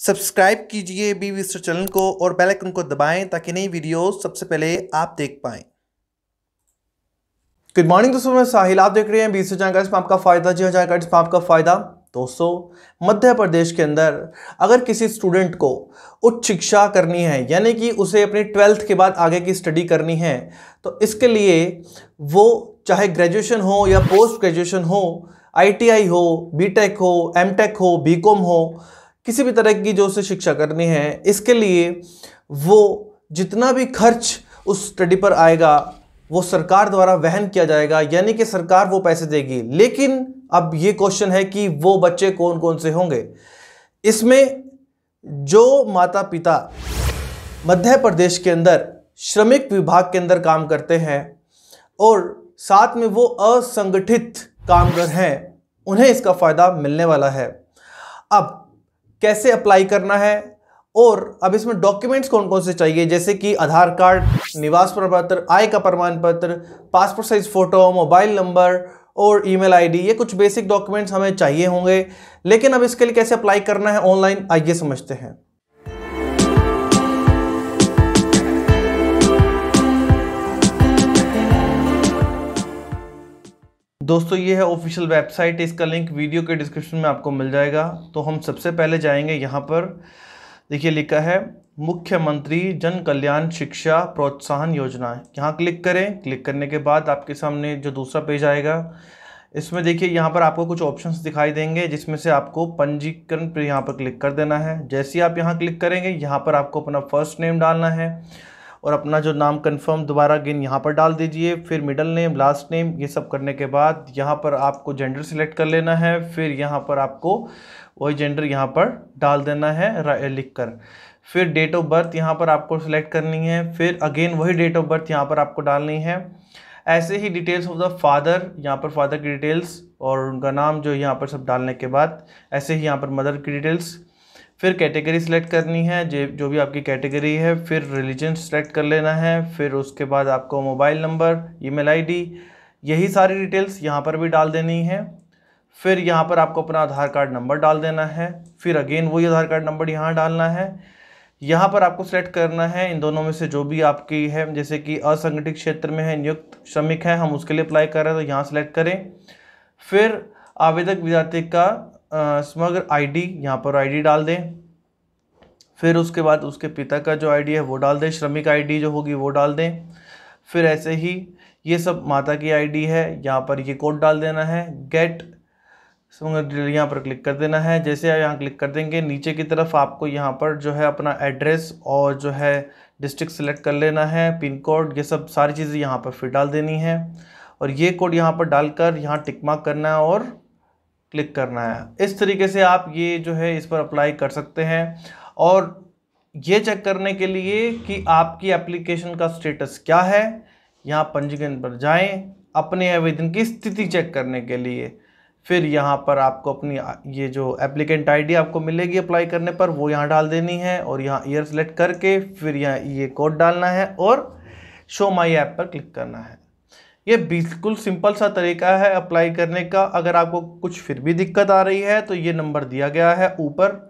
Subscribe कीजिए B विस्टर channel को और बेल आइकन को दबाएँ ताकि नई वीडियो सबसे पहले आप देख पाएँ। गुड मॉर्निंग दोस्तों, मैं साहिल, आप देख रहे हैं बीस जानकारी में आपका फ़ायदा, जी हाँ जानकारी में आपका फ़ायदा। दोस्तों, मध्य प्रदेश के अंदर अगर किसी स्टूडेंट को उच्च शिक्षा करनी है, यानी कि उसे अपनी ट्वेल्थ के बाद आगे की स्टडी करनी है तो इसके लिए वो चाहे ग्रेजुएशन हो या पोस्ट ग्रेजुएशन हो आईटीआई हो बीटेक हो एमटेक हो बीकॉम हो किसी भी तरह की जो उसे शिक्षा करनी है, इसके लिए वो जितना भी खर्च उस स्टडी पर आएगा, वो सरकार द्वारा वहन किया जाएगा, यानी कि सरकार वो पैसे देगी। लेकिन अब ये क्वेश्चन है कि वो बच्चे कौन कौन से होंगे। इसमें जो माता पिता मध्य प्रदेश के अंदर, श्रमिक विभाग के अंदर काम करते हैं और साथ में वो असंगठित कामगर हैं, उन्हें इसका फ़ायदा मिलने वाला है। अब कैसे अप्लाई करना है? और अब इसमें डॉक्यूमेंट्स कौन कौन से चाहिए? जैसे कि आधार कार्ड, निवास प्रमाण पत्र आय का प्रमाण पत्र passport size photo mobile number और ईमेल आईडी ये कुछ बेसिक डॉक्यूमेंट्स हमें चाहिए होंगे। लेकिन अब इसके लिए कैसे अप्लाई करना है ऑनलाइन आइए समझते हैं। दोस्तों, ये है ऑफिशियल वेबसाइट इसका लिंक वीडियो के डिस्क्रिप्शन में आपको मिल जाएगा। तो हम सबसे पहले जाएँगे यहाँ पर। देखिए, लिखा है, मुख्यमंत्री जन कल्याण शिक्षा प्रोत्साहन योजना। यहाँ क्लिक करें। क्लिक करने के बाद आपके सामने जो दूसरा पेज आएगा, इसमें देखिए, यहाँ पर आपको कुछ ऑप्शंस दिखाई देंगे, जिसमें से आपको पंजीकरण पर यहाँ पर क्लिक कर देना है। जैसे ही आप यहाँ क्लिक करेंगे, यहाँ पर आपको अपना फ़र्स्ट नेम डालना है। और अपना जो नाम कंफर्म दोबारा अगेन यहाँ पर डाल दीजिए, फिर मिडल नेम लास्ट नेम ये सब करने के बाद यहाँ पर आपको जेंडर सिलेक्ट कर लेना है, फिर यहाँ पर आपको वही जेंडर यहाँ पर डाल देना है लिख कर फिर डेट ऑफ़ बर्थ यहाँ पर आपको सिलेक्ट करनी है, फिर अगेन वही डेट ऑफ़ बर्थ यहाँ पर आपको डालनी है। ऐसे ही डिटेल्स ऑफ़ द फादर यहाँ पर फादर की डिटेल्स और उनका नाम जो यहाँ पर सब डालने के बाद, ऐसे ही यहाँ पर मदर की डिटेल्स फिर कैटेगरी सेलेक्ट करनी है, जो जो भी आपकी कैटेगरी है, फिर रिलीजन सेलेक्ट कर लेना है, फिर उसके बाद आपको मोबाइल नंबर ईमेल आईडी यही सारी डिटेल्स यहाँ पर भी डाल देनी है। फिर यहाँ पर आपको अपना आधार कार्ड नंबर डाल देना है, फिर अगेन वही आधार कार्ड नंबर यहाँ डालना है। यहाँ पर आपको सेलेक्ट करना है, इन दोनों में से जो भी आपकी है, जैसे कि असंगठित क्षेत्र में है, नियुक्त श्रमिक है, हम उसके लिए अप्लाई कर रहे हैं तो यहाँ सेलेक्ट करें। फिर आवेदक विद्यार्थी का समग्र आईडी यहाँ पर आईडी डाल दें। फिर उसके बाद उसके पिता का जो आईडी है, वो डाल दें। श्रमिक आईडी जो होगी, वो डाल दें। फिर ऐसे ही ये सब माता की आईडी है, यहाँ पर ये कोड डाल देना है। गेट यहाँ पर क्लिक कर देना है। जैसे आप यहाँ क्लिक कर देंगे, नीचे की तरफ़ आपको यहाँ पर जो है अपना एड्रेस और जो है डिस्ट्रिक्ट सेलेक्ट कर लेना है। पिन कोड ये सब सारी चीज़ें यहाँ पर फिर डाल देनी है। और ये कोड यहाँ पर डालकर यहाँ टिक मार्क करना है और क्लिक करना है। इस तरीके से आप ये जो है, इस पर अप्लाई कर सकते हैं। और ये चेक करने के लिए कि आपकी एप्लीकेशन का स्टेटस क्या है। यहाँ पंजीकरण पर जाएँ, अपने आवेदन की स्थिति चेक करने के लिए। फिर यहाँ पर आपको अपनी, ये जो एप्लीकेंट आईडी आपको मिलेगी अप्लाई करने पर, वो यहाँ डाल देनी है और यहाँ ईयर सेलेक्ट करके फिर यहाँ ये कोड डालना है और शो माई ऐप पर क्लिक करना है। ये बिल्कुल सिंपल सा तरीका है अप्लाई करने का। अगर आपको कुछ फिर भी दिक्कत आ रही है तो ये नंबर दिया गया है ऊपर।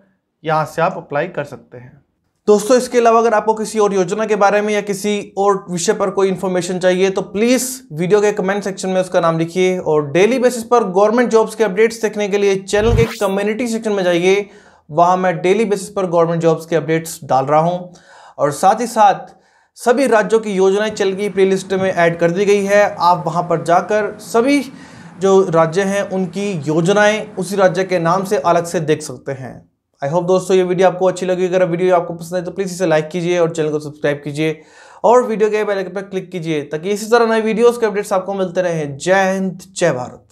यहाँ से आप अप्लाई कर सकते हैं। दोस्तों, इसके अलावा अगर आपको किसी और योजना के बारे में या किसी और विषय पर कोई इन्फॉर्मेशन चाहिए तो प्लीज़ वीडियो के कमेंट सेक्शन में उसका नाम लिखिए और डेली बेसिस पर गवर्नमेंट जॉब्स के अपडेट्स देखने के लिए चैनल के कम्युनिटी सेक्शन में जाइए। वहाँ मैं डेली बेसिस पर गवर्नमेंट जॉब्स के अपडेट्स डाल रहा हूँ। और साथ ही साथ सभी राज्यों की योजनाएँ चल गई प्ले लिस्ट में ऐड कर दी गई है। आप वहाँ पर जाकर सभी जो राज्य हैं, उनकी योजनाएँ उसी राज्य के नाम से अलग से देख सकते हैं। आई होप दोस्तों ये वीडियो आपको अच्छी लगी। अगर वीडियो आपको पसंद है तो प्लीज़ इसे लाइक कीजिए और चैनल को सब्सक्राइब कीजिए। और वीडियो के बेल आइकन पर क्लिक कीजिए, ताकि इसी तरह नए वीडियोस के अपडेट्स आपको मिलते रहे। जय हिंद, जय भारत।